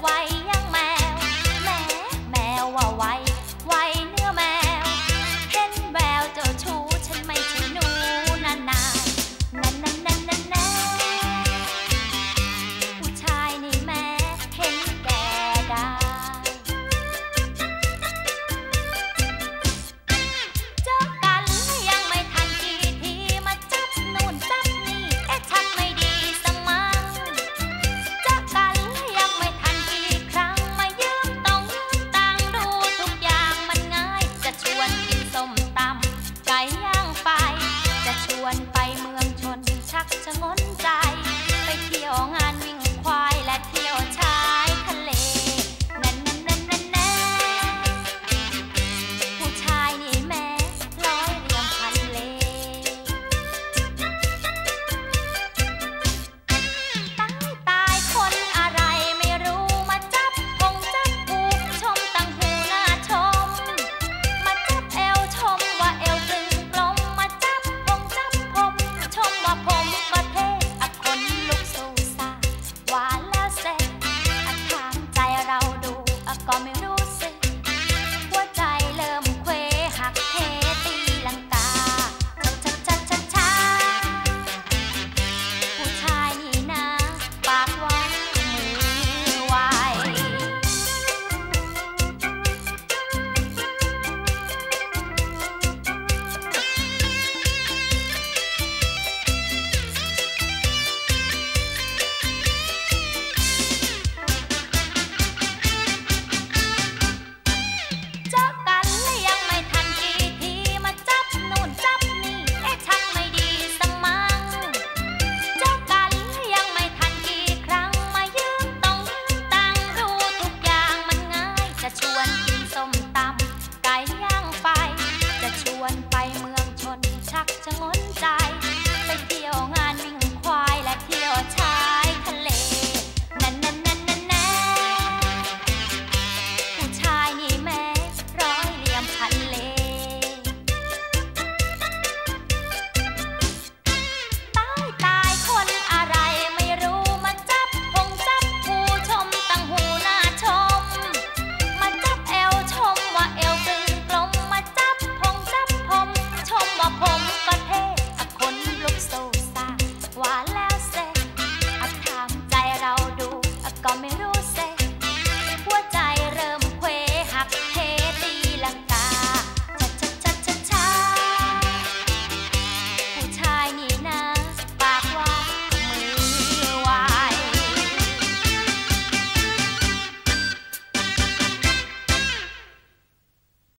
why